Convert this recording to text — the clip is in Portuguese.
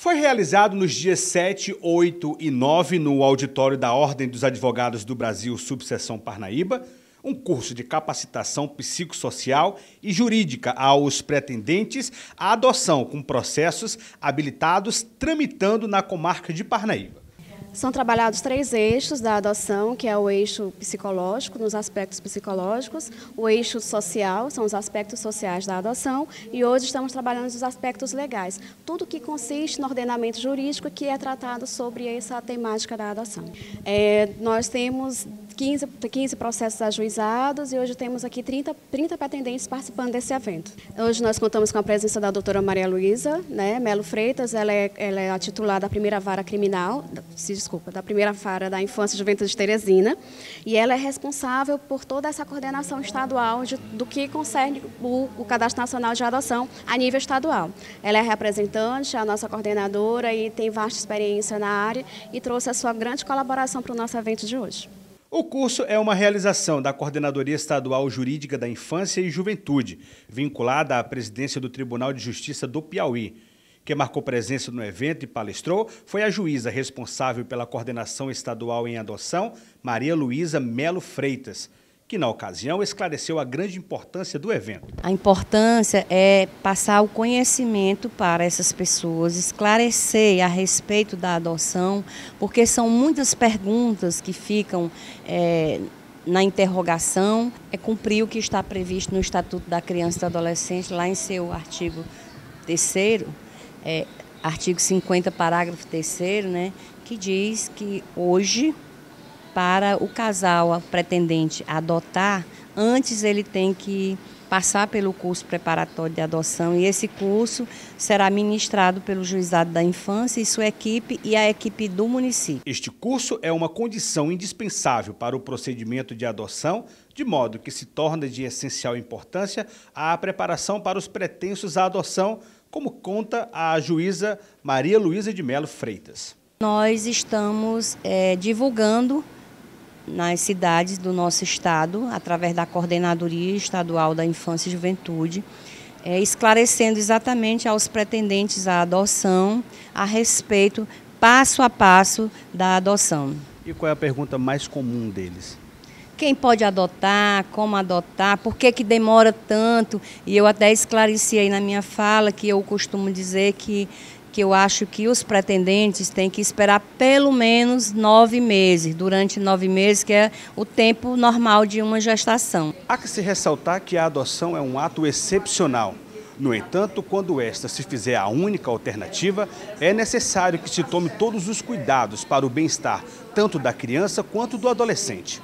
Foi realizado nos dias 7, 8 e 9 no auditório da Ordem dos Advogados do Brasil, subseção Parnaíba, um curso de capacitação psicossocial e jurídica aos pretendentes à adoção com processos habilitados tramitando na comarca de Parnaíba. São trabalhados três eixos da adoção, que é o eixo psicológico, nos aspectos psicológicos, o eixo social, são os aspectos sociais da adoção, e hoje estamos trabalhando os aspectos legais. Tudo que consiste no ordenamento jurídico que é tratado sobre essa temática da adoção. É, nós temos 15, 15 processos ajuizados e hoje temos aqui 30, 30 pretendentes participando desse evento. Hoje nós contamos com a presença da doutora Maria Luísa né, Melo Freitas, ela é, ela é a titular da primeira vara criminal, se desculpa, da primeira vara da infância e juventude de Teresina, e ela é responsável por toda essa coordenação estadual de, do que concerne o, o Cadastro Nacional de Adoção a nível estadual. Ela é representante, a nossa coordenadora e tem vasta experiência na área e trouxe a sua grande colaboração para o nosso evento de hoje. O curso é uma realização da Coordenadoria Estadual Jurídica da Infância e Juventude, vinculada à presidência do Tribunal de Justiça do Piauí. Quem marcou presença no evento e palestrou foi a juíza responsável pela coordenação estadual em adoção, Maria Luísa Melo Freitas que na ocasião esclareceu a grande importância do evento. A importância é passar o conhecimento para essas pessoas, esclarecer a respeito da adoção, porque são muitas perguntas que ficam é, na interrogação, é cumprir o que está previsto no Estatuto da Criança e do Adolescente, lá em seu artigo 3 é, artigo 50, parágrafo 3 né, que diz que hoje para o casal a pretendente adotar, antes ele tem que passar pelo curso preparatório de adoção e esse curso será ministrado pelo Juizado da Infância e sua equipe e a equipe do município. Este curso é uma condição indispensável para o procedimento de adoção, de modo que se torna de essencial importância a preparação para os pretensos à adoção, como conta a juíza Maria Luísa de Melo Freitas. Nós estamos é, divulgando nas cidades do nosso estado, através da Coordenadoria Estadual da Infância e Juventude, é, esclarecendo exatamente aos pretendentes à adoção a respeito, passo a passo, da adoção. E qual é a pergunta mais comum deles? Quem pode adotar, como adotar, por que, que demora tanto? E eu até esclareci aí na minha fala que eu costumo dizer que que eu acho que os pretendentes têm que esperar pelo menos nove meses, durante nove meses, que é o tempo normal de uma gestação. Há que se ressaltar que a adoção é um ato excepcional. No entanto, quando esta se fizer a única alternativa, é necessário que se tome todos os cuidados para o bem-estar, tanto da criança quanto do adolescente.